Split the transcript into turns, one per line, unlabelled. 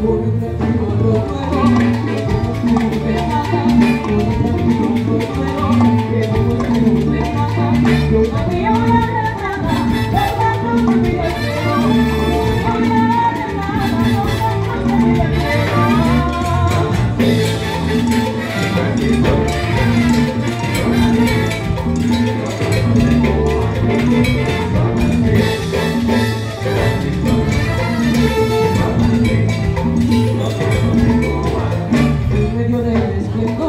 for. 그리고